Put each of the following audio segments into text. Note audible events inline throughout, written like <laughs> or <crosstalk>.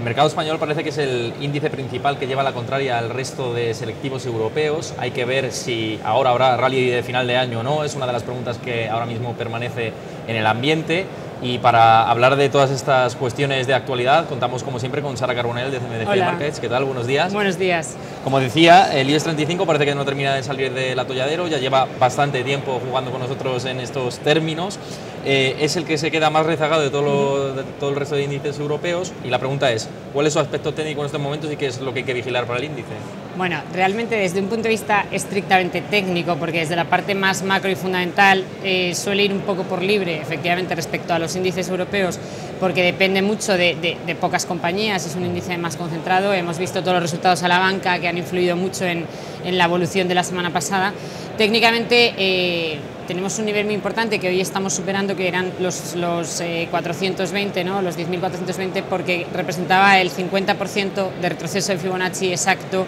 El mercado español parece que es el índice principal que lleva la contraria al resto de selectivos europeos. Hay que ver si ahora habrá rally de final de año o no. Es una de las preguntas que ahora mismo permanece en el ambiente. Y para hablar de todas estas cuestiones de actualidad, contamos como siempre con Sara Carbonell de CMDC Markets. ¿Qué tal? Buenos días. Buenos días. Como decía, el IES 35 parece que no termina de salir del atolladero, ya lleva bastante tiempo jugando con nosotros en estos términos. Eh, es el que se queda más rezagado de todo, de todo el resto de índices europeos. Y la pregunta es, ¿cuál es su aspecto técnico en estos momentos y qué es lo que hay que vigilar para el índice? Bueno, realmente desde un punto de vista estrictamente técnico, porque desde la parte más macro y fundamental eh, suele ir un poco por libre, efectivamente, respecto a los índices europeos, porque depende mucho de, pocas compañías, es un índice más concentrado. Hemos visto todos los resultados a la banca que han influido mucho en, la evolución de la semana pasada. Técnicamente eh, tenemos un nivel muy importante que hoy estamos superando, que eran los, los 420, eh, ¿no? los 10.420, porque representaba el 50% de retroceso de Fibonacci exacto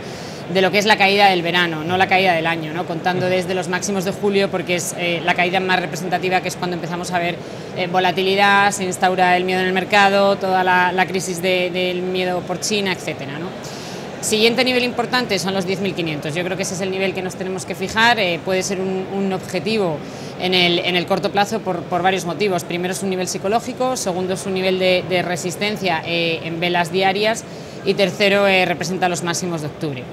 de lo que es la caída del verano, no la caída del año, ¿no? contando desde los máximos de julio, porque es eh, la caída más representativa, que es cuando empezamos a ver eh, volatilidad, se instaura el miedo en el mercado, toda la, crisis del miedo por China, etc. Siguiente nivel importante son los 10.500. Yo creo que ese es el nivel que nos tenemos que fijar. Eh, puede ser un, objetivo en el, en el, corto plazo por, por, varios motivos. Primero es un nivel psicológico, segundo es un nivel de, de resistencia en velas diarias y tercero representa los máximos de octubre.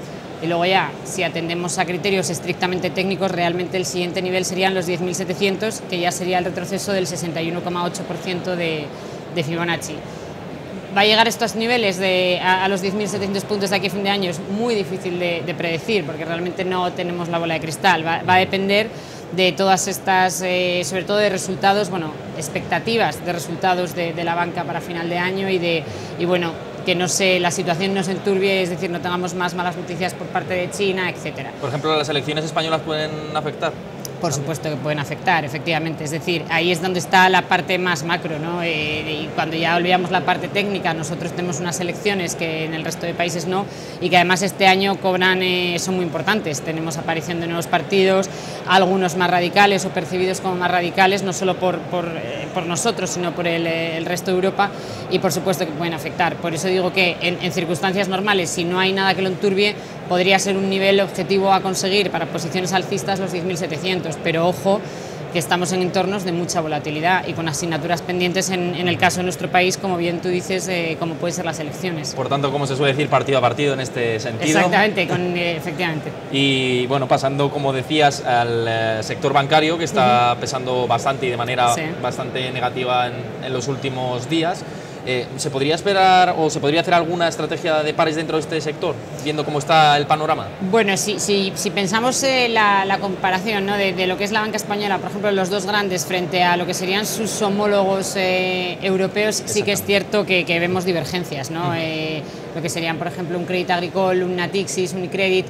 Y luego ya, si atendemos a criterios estrictamente técnicos, realmente el siguiente nivel serían los 10.700, que ya sería el retroceso del 61,8% de, de Fibonacci. ¿Va a llegar a estos niveles de, a, los 10.700 puntos de aquí a fin de año? Es muy difícil de, predecir porque realmente no tenemos la bola de cristal. Va, a depender de todas estas, eh, sobre todo de resultados, bueno, expectativas de resultados de, de, la banca para final de año y de, y bueno, que no se, la situación no se enturbie, es decir, no tengamos más malas noticias por parte de China, etcétera. Por ejemplo, ¿las elecciones españolas pueden afectar? Por supuesto que pueden afectar, efectivamente. Es decir, ahí es donde está la parte más macro, ¿no? Eh, y cuando ya olvidamos la parte técnica, nosotros tenemos unas elecciones que en el resto de países no, y que además este año cobran, eh, son muy importantes. Tenemos aparición de nuevos partidos, algunos más radicales o percibidos como más radicales, no solo por, por, eh, por nosotros, sino por el, el, resto de Europa, y por supuesto que pueden afectar. Por eso digo que en, en circunstancias normales, si no hay nada que lo enturbie, podría ser un nivel objetivo a conseguir para posiciones alcistas los 10.700, pero ojo que estamos en entornos de mucha volatilidad y con asignaturas pendientes en, el caso de nuestro país, como bien tú dices, eh, como pueden ser las elecciones. Por tanto, como se suele decir, partido a partido en este sentido. Exactamente, eh, efectivamente. Y bueno, pasando, como decías, al eh, sector bancario, que está pesando bastante y de manera bastante negativa en los últimos días. Eh, ¿Se podría esperar o se podría hacer alguna estrategia de pares dentro de este sector, viendo cómo está el panorama? Bueno, si, si, si pensamos en la, comparación ¿no? de, lo que es la banca española, por ejemplo, los dos grandes frente a lo que serían sus homólogos eh, europeos, sí que es cierto que, vemos divergencias. ¿no? Eh, lo que serían, por ejemplo, un Crédit Agricole, un Natixis, un Credit.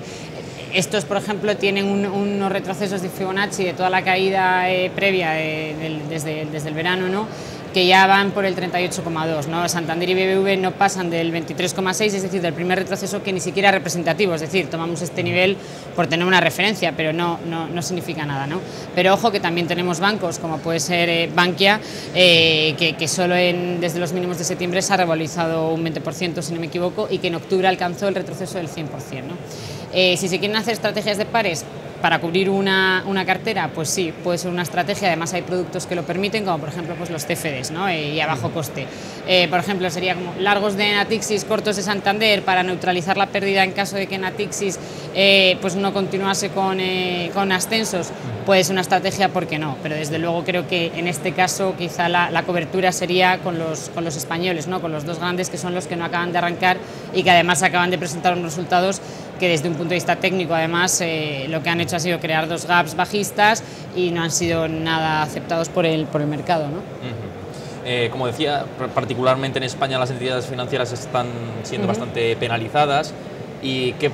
Estos, por ejemplo, tienen unos retrocesos de Fibonacci de toda la caída previa desde, desde el verano, ¿no? Que ya van por el 38,2. ¿no? Santander y BBV no pasan del 23,6, es decir, del primer retroceso que ni siquiera es representativo, es decir, tomamos este nivel por tener una referencia, pero no, no, no significa nada. ¿no? Pero ojo que también tenemos bancos, como puede ser eh, Bankia, eh, que, solo en, desde los mínimos de septiembre se ha revalorizado un 20%, si no me equivoco, y que en octubre alcanzó el retroceso del 100%. ¿no? Eh, si se quieren hacer estrategias de pares, para cubrir una, una, cartera, pues sí, puede ser una estrategia. Además, hay productos que lo permiten, como por ejemplo pues los CFDs ¿no? Eh, y a bajo coste. Eh, por ejemplo, sería como largos de Natixis, cortos de Santander, para neutralizar la pérdida en caso de que Natixis eh, pues no continuase con, con ascensos. Puede ser una estrategia, ¿por qué no? Pero desde luego creo que en este caso quizá la, la, cobertura sería con los, con los españoles, ¿no? con los dos grandes que son los que no acaban de arrancar y que además acaban de presentar unos resultados que desde un punto de vista técnico además lo que han hecho ha sido crear dos gaps bajistas y no han sido nada aceptados por el, por el mercado. ¿no? Eh, como decía, particularmente en España las entidades financieras están siendo bastante penalizadas y qué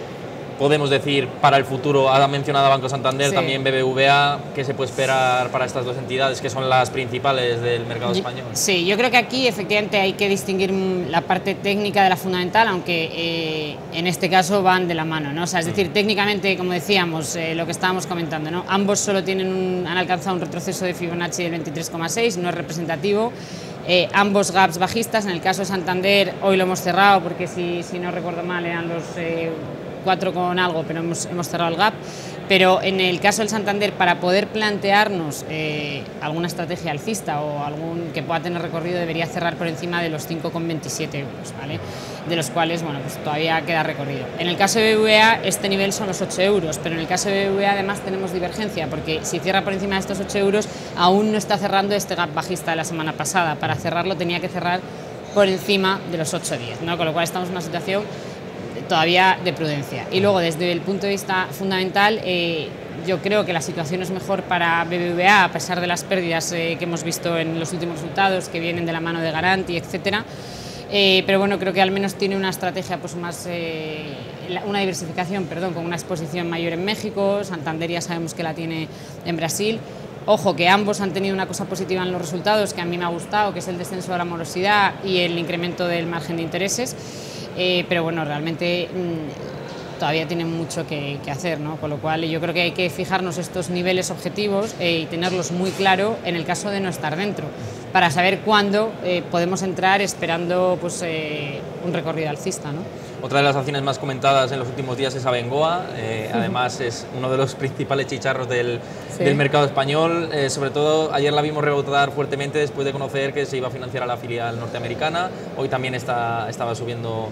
podemos decir para el futuro? Ha mencionado Banco Santander, también BBVA. ¿Qué se puede esperar para estas dos entidades que son las principales del mercado español? Sí, yo creo que aquí efectivamente hay que distinguir la parte técnica de la fundamental, aunque eh, en este caso van de la mano. ¿no? O sea, es decir, mm. técnicamente, como decíamos, eh, lo que estábamos comentando, ¿no? ambos solo tienen han alcanzado un retroceso de Fibonacci del 23,6, no es representativo. eh, ambos gaps bajistas. En el caso de Santander, hoy lo hemos cerrado porque si, si no recuerdo mal eran los eh, 4 con algo, pero hemos, hemos cerrado el gap. Pero en el caso del Santander, para poder plantearnos eh, alguna estrategia alcista o algún que pueda tener recorrido, debería cerrar por encima de los 5,27 euros, ¿vale? de los cuales bueno, pues todavía queda recorrido. En el caso de BBVA, este nivel son los 8 euros, pero en el caso de BBVA además tenemos divergencia, porque si cierra por encima de estos 8 euros, aún no está cerrando este gap bajista de la semana pasada. Para cerrarlo tenía que cerrar por encima de los 8,10, ¿no? con lo cual estamos en una situación todavía de prudencia. Y luego, desde el punto de vista fundamental, eh, yo creo que la situación es mejor para BBVA, a pesar de las pérdidas eh, que hemos visto en los últimos resultados, que vienen de la mano de Garanti, etcétera. Eh, pero bueno, creo que al menos tiene una estrategia pues más, una diversificación, perdón, con una exposición mayor en México, Santander ya sabemos que la tiene en Brasil. Ojo, que ambos han tenido una cosa positiva en los resultados que a mí me ha gustado, que es el descenso de la morosidad y el incremento del margen de intereses. Eh, pero bueno, realmente mm, todavía tienen mucho que, hacer, ¿no? con lo cual yo creo que hay que fijarnos estos niveles objetivos eh, y tenerlos muy claro en el caso de no estar dentro, para saber cuándo eh, podemos entrar esperando pues, un recorrido alcista. ¿no? Otra de las acciones más comentadas en los últimos días es Abengoa, <laughs> además es uno de los principales chicharros del, del mercado español, sobre todo ayer la vimos rebotar fuertemente después de conocer que se iba a financiar a la filial norteamericana, hoy también está, estaba subiendo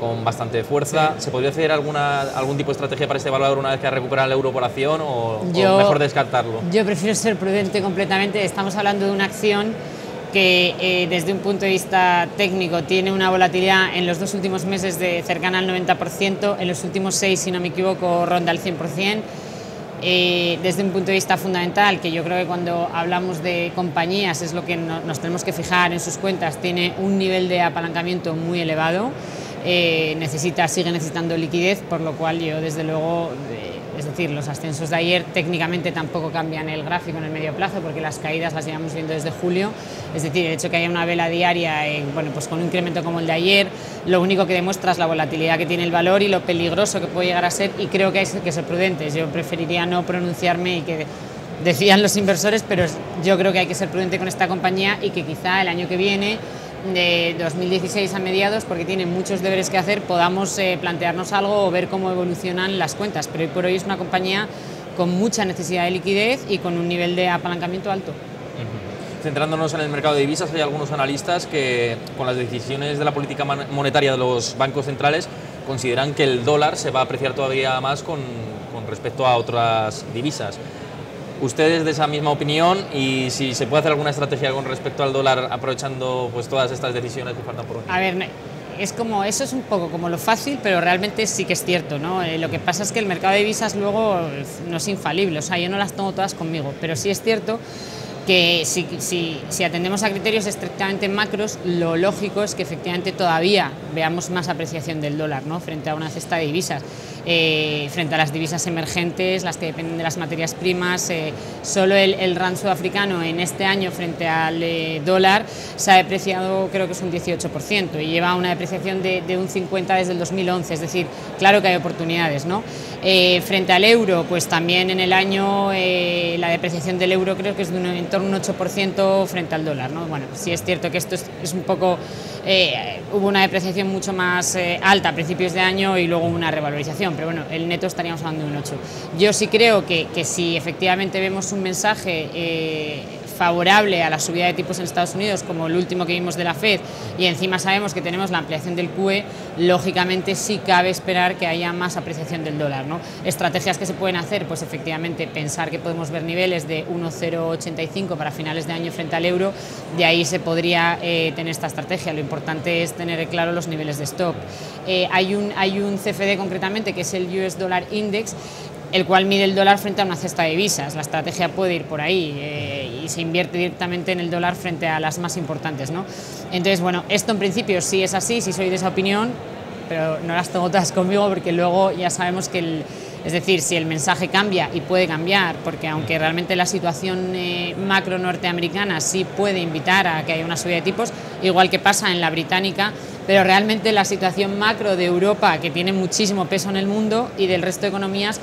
con bastante fuerza. ¿Se podría hacer alguna, algún tipo de estrategia para este valor una vez que ha recuperado la europolación o, o mejor descartarlo? Yo prefiero ser prudente completamente. Estamos hablando de una acción que eh, desde un punto de vista técnico tiene una volatilidad en los dos últimos meses de cercana al 90%, en los últimos seis, si no me equivoco, ronda al 100%. Eh, desde un punto de vista fundamental, que yo creo que cuando hablamos de compañías es lo que nos tenemos que fijar en sus cuentas, tiene un nivel de apalancamiento muy elevado. Eh, necesita, sigue necesitando liquidez, por lo cual yo desde luego, es decir, los ascensos de ayer técnicamente tampoco cambian el gráfico en el medio plazo porque las caídas las llevamos viendo desde julio, es decir, el hecho que haya una vela diaria bueno, pues con un incremento como el de ayer, lo único que demuestra es la volatilidad que tiene el valor y lo peligroso que puede llegar a ser y creo que hay que ser prudentes, yo preferiría no pronunciarme y que decían los inversores, pero yo creo que hay que ser prudente con esta compañía y que quizá el año que viene de 2016 a mediados, porque tiene muchos deberes que hacer, podamos eh, plantearnos algo o ver cómo evolucionan las cuentas. Pero hoy por hoy es una compañía con mucha necesidad de liquidez y con un nivel de apalancamiento alto. Centrándonos en el mercado de divisas, hay algunos analistas que con las decisiones de la política monetaria de los bancos centrales consideran que el dólar se va a apreciar todavía más con, con respecto a otras divisas. ¿Ustedes de esa misma opinión y si se puede hacer alguna estrategia con respecto al dólar aprovechando pues todas estas decisiones que faltan por A ver, es como eso es un poco como lo fácil, pero realmente sí que es cierto, ¿no? Eh, lo que pasa es que el mercado de divisas luego no es infalible, o sea, yo no las tengo todas conmigo, pero sí es cierto que si, atendemos a criterios estrictamente macros, lo lógico es que efectivamente todavía veamos más apreciación del dólar ¿no? frente a una cesta de divisas. Eh, frente a las divisas emergentes, las que dependen de las materias primas. Eh, solo el, el rand sudafricano en este año frente al eh, dólar se ha depreciado creo que es un 18% y lleva una depreciación de, de, un 50% desde el 2011, es decir, claro que hay oportunidades. ¿no? frente al euro, pues también en el año depreciación del euro creo que es de un, en torno a un 8% frente al dólar. ¿no? Bueno, sí es cierto que esto es, es un poco... hubo una depreciación mucho más alta a principios de año y luego una revalorización pero bueno, el neto estaríamos hablando de un 8. Yo sí creo que, que si efectivamente vemos un mensaje eh, favorable a la subida de tipos en Estados Unidos, como el último que vimos de la Fed, y encima sabemos que tenemos la ampliación del QE, lógicamente sí cabe esperar que haya más apreciación del dólar. ¿no? Estrategias que se pueden hacer, pues efectivamente pensar que podemos ver niveles de 1,085 para finales de año frente al euro, de ahí se podría eh, tener esta estrategia. Lo importante es tener claro los niveles de stop. Eh, hay, un, hay un CFD concretamente que es el US Dollar Index el cual mide el dólar frente a una cesta de divisas. La estrategia puede ir por ahí eh, y se invierte directamente en el dólar frente a las más importantes. ¿no? Entonces, bueno, esto en principio sí es así, sí soy de esa opinión, pero no las tengo todas <laughs> conmigo porque luego ya sabemos que el, es decir, si el mensaje cambia y puede cambiar, porque aunque realmente la situación eh, macro norteamericana sí puede invitar a que haya una subida de tipos, igual que pasa en la británica, pero realmente la situación macro de Europa, que tiene muchísimo peso en el mundo, y del resto de economías,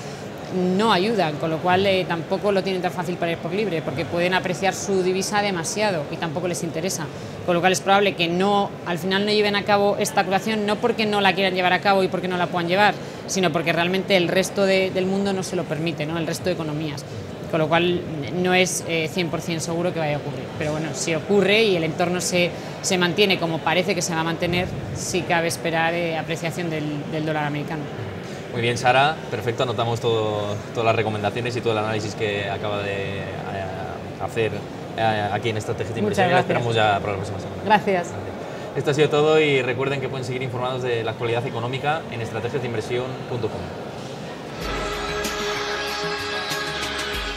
no ayudan, con lo cual eh, tampoco lo tienen tan fácil para ir por libre, porque pueden apreciar su divisa demasiado y tampoco les interesa. Con lo cual es probable que no, al final no lleven a cabo esta actuación, no porque no la quieran llevar a cabo y porque no la puedan llevar, sino porque realmente el resto del mundo no se lo permite, ¿no? el resto de economías. Con lo cual no es 100% eh, seguro que vaya a ocurrir. Pero bueno, si ocurre y el entorno se, se mantiene como parece que se va a mantener, sí cabe esperar eh, apreciación del dólar americano. Muy bien, Sara, perfecto, anotamos todo, todas las recomendaciones y todo el análisis que acaba de eh, hacer eh, aquí en Estrategia de Inversión y la esperamos ya para la próxima semana. Gracias. Esto ha sido todo y recuerden que pueden seguir informados de la actualidad económica en estrategiasdeinversión.com.